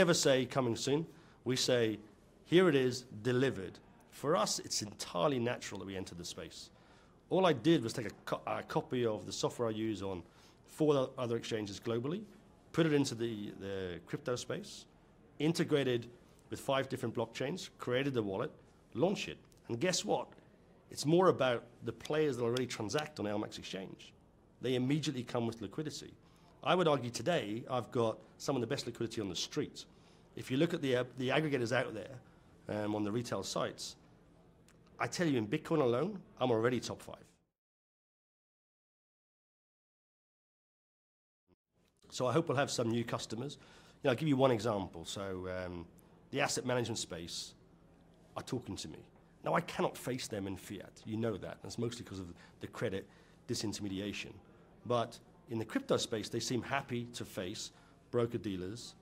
never say coming soon. We say, here it is, delivered. For us, it's entirely natural that we enter the space. All I did was take a, co- a copy of the software I use on four other exchanges globally, put it into the, the crypto space, integrated with five different blockchains, created the wallet, launched it. And guess what? It's more about the players that already transact on LMAX Exchange. They immediately come with liquidity. I would argue today I've got some of the best liquidity on the street. If you look at the, uh, the aggregators out there um, on the retail sites, I tell you, in Bitcoin alone, I'm already top five. So I hope we'll have some new customers. You know, I'll give you one example. So um, the asset management space are talking to me. Now, I cannot face them in fiat. You know that. That's mostly because of the credit disintermediation. But in the crypto space, they seem happy to face broker dealers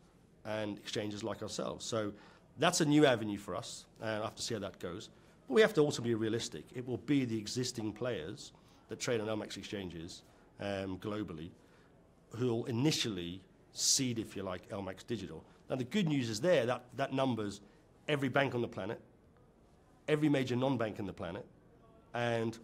and exchanges like ourselves. So that's a new avenue for us. And I have to see how that goes. But we have to also be realistic. It will be the existing players that trade on LMAX exchanges um, globally who will initially seed, if you like, LMAX Digital. Now, the good news is there that that numbers every bank on the planet, every major non-bank on the planet, and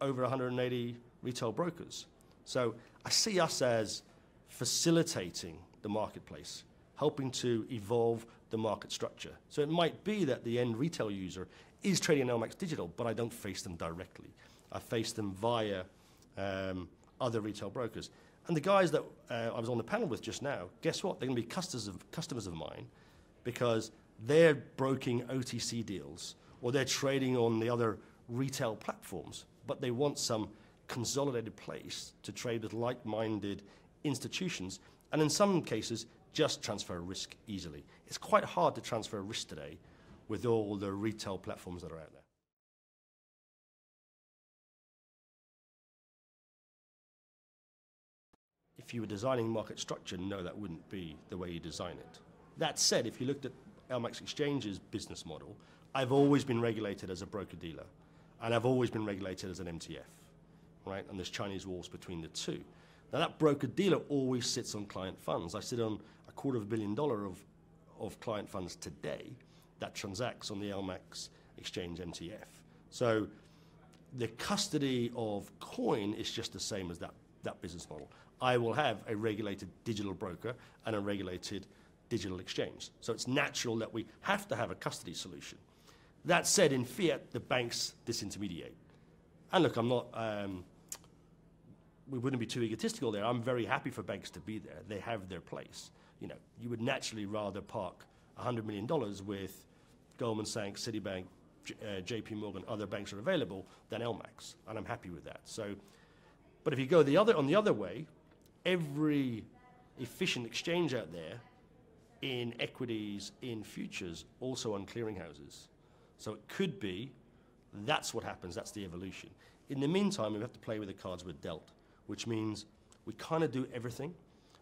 over 180 retail brokers. So I see us as facilitating the marketplace, helping to evolve the market structure. So it might be that the end retail user is trading LMAX Digital, but I don't face them directly. I face them via um, other retail brokers. And the guys that uh, I was on the panel with just now, guess what? They're going to be customers of, customers of mine because they're broking OTC deals or they're trading on the other retail platforms, but they want some consolidated place to trade with like minded institutions and in some cases just transfer risk easily. It's quite hard to transfer risk today with all the retail platforms that are out there. If you were designing market structure, no, that wouldn't be the way you design it. That said, if you looked at LMAX Exchange's business model, I've always been regulated as a broker dealer, and I've always been regulated as an MTF, right? And there's Chinese walls between the two. Now, that broker dealer always sits on client funds. I sit on a quarter of a billion dollar of, of client funds today that transacts on the LMAX exchange MTF. So the custody of coin is just the same as that, that business model. I will have a regulated digital broker and a regulated digital exchange. So it's natural that we have to have a custody solution. That said, in fiat, the banks disintermediate. And look, I'm not, um, we wouldn't be too egotistical there. I'm very happy for banks to be there. They have their place. You know, you would naturally rather park $100 million with Goldman Sachs, Citibank, J- uh, JP Morgan, other banks are available than LMAX, and I'm happy with that. So, but if you go the other on the other way, every efficient exchange out there in equities, in futures, also on clearinghouses. So it could be that's what happens, that's the evolution. In the meantime, we have to play with the cards we're dealt, which means we kind of do everything.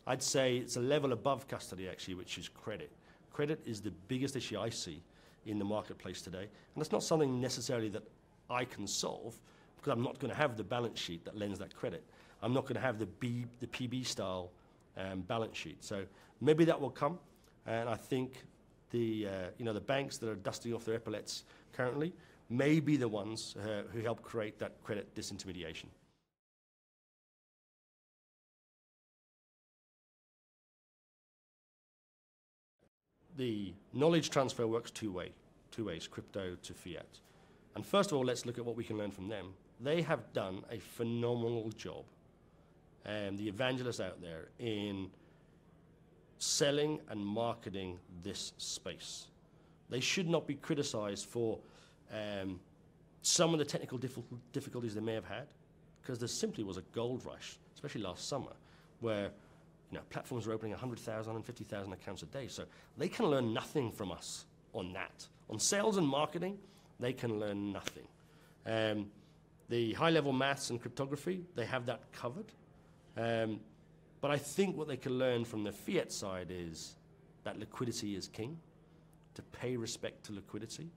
I'd say it's a level above custody, actually, which is credit. Credit is the biggest issue I see in the marketplace today, and it's not something necessarily that I can solve because I'm not going to have the balance sheet that lends that credit. I'm not going to have the, B, the PB style um, balance sheet. So maybe that will come, and I think the, uh, you know, the banks that are dusting off their epaulets currently may be the ones uh, who help create that credit disintermediation. The knowledge transfer works two way, two ways, crypto to fiat. And first of all, let's look at what we can learn from them. They have done a phenomenal job, and the evangelists out there, in selling and marketing this space. They should not be criticized for um, some of the technical difficulties they may have had, because there simply was a gold rush, especially last summer, where you know, platforms are opening 100,000, 150,000 accounts a day. So they can learn nothing from us on that. On sales and marketing, they can learn nothing. Um, the high level maths and cryptography, they have that covered. Um, but I think what they can learn from the fiat side is that liquidity is king, to pay respect to liquidity,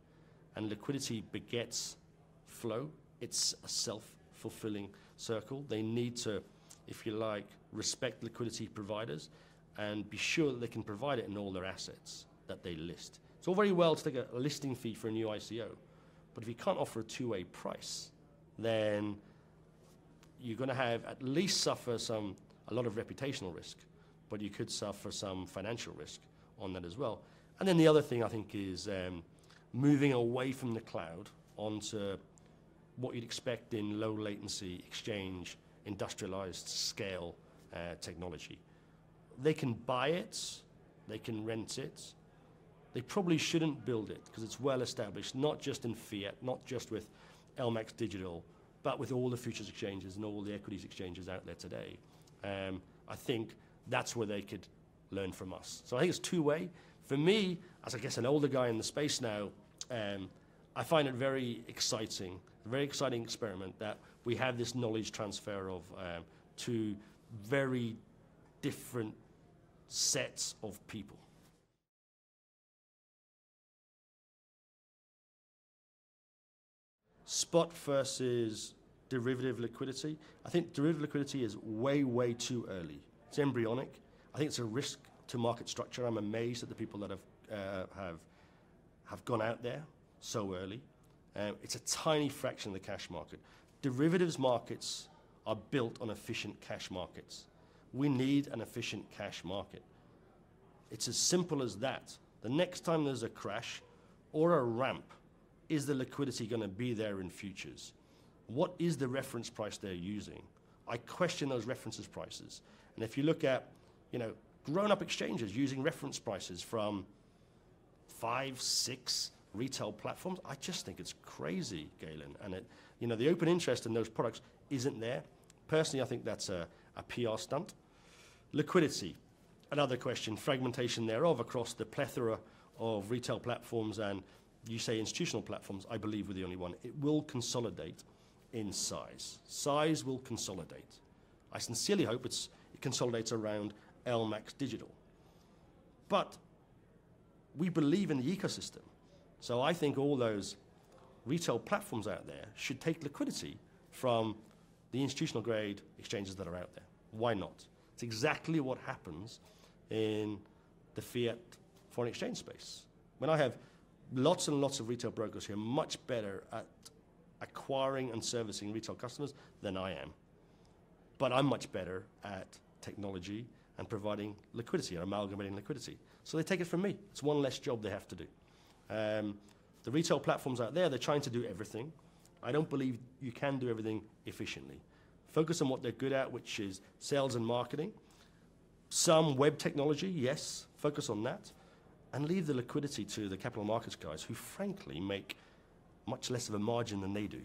and liquidity begets flow. It's a self fulfilling circle. They need to, if you like, respect liquidity providers and be sure that they can provide it in all their assets that they list. It's all very well to take a, listing fee for a new ICO, but if you can't offer a two-way price, then you're going to have at least suffer some a lot of reputational risk, but you could suffer some financial risk on that as well. And then the other thing I think is um, moving away from the cloud onto what you'd expect in low latency exchange, industrialized scale uh, technology. They can buy it, they can rent it. They probably shouldn't build it because it's well established, not just in fiat, not just with LMAX Digital, but with all the futures exchanges and all the equities exchanges out there today. Um, I think that's where they could learn from us. So I think it's two way. For me, as I guess an older guy in the space now, um, I find it very exciting, a very exciting experiment that we have this knowledge transfer of um, to very different sets of people. Spot versus derivative liquidity. I think derivative liquidity is way, way too early. It's embryonic. I think it's a risk to market structure. I'm amazed at the people that have uh, have have gone out there so early. Um, it's a tiny fraction of the cash market. Derivatives markets are built on efficient cash markets. We need an efficient cash market. It's as simple as that. The next time there's a crash or a ramp, is the liquidity going to be there in futures? What is the reference price they're using? I question those references prices. And if you look at, you know, grown-up exchanges using reference prices from five, six retail platforms, I just think it's crazy, Galen. And it, you know, the open interest in those products isn't there. Personally, I think that's a, a PR stunt. Liquidity, another question, fragmentation thereof across the plethora of retail platforms and you say institutional platforms, I believe we're the only one. It will consolidate in size. Size will consolidate. I sincerely hope it's, it consolidates around LMAX Digital. But we believe in the ecosystem. So I think all those retail platforms out there should take liquidity from the institutional grade exchanges that are out there. Why not? It's exactly what happens in the fiat foreign exchange space. When I have lots and lots of retail brokers who are much better at acquiring and servicing retail customers than I am. But I'm much better at technology and providing liquidity and amalgamating liquidity. So they take it from me. It's one less job they have to do. Um, the retail platforms out there, they're trying to do everything. I don't believe you can do everything efficiently. Focus on what they're good at, which is sales and marketing. Some web technology, yes, focus on that. And leave the liquidity to the capital markets guys who, frankly, make much less of a margin than they do.